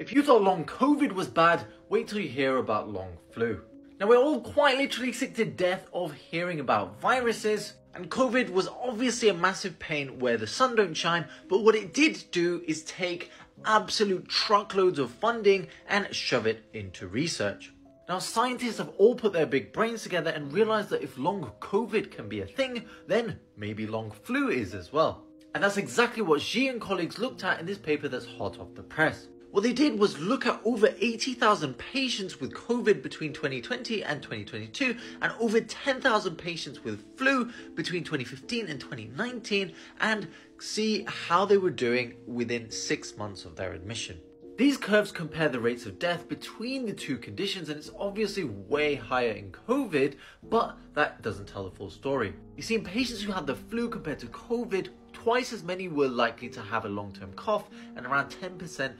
If you thought long COVID was bad, wait till you hear about long flu. Now, we're all quite literally sick to death of hearing about viruses, and COVID was obviously a massive pain where the sun don't shine, but what it did do is take absolute truckloads of funding and shove it into research. Now, scientists have all put their big brains together and realized that if long COVID can be a thing, then maybe long flu is as well. And that's exactly what Xie and colleagues looked at in this paper that's hot off the press. What they did was look at over 80,000 patients with COVID between 2020 and 2022, and over 10,000 patients with flu between 2015 and 2019, and see how they were doing within six months of their admission. These curves compare the rates of death between the two conditions, and it's obviously way higher in COVID, but that doesn't tell the full story. You see, in patients who had the flu compared to COVID, twice as many were likely to have a long term cough, and around 10%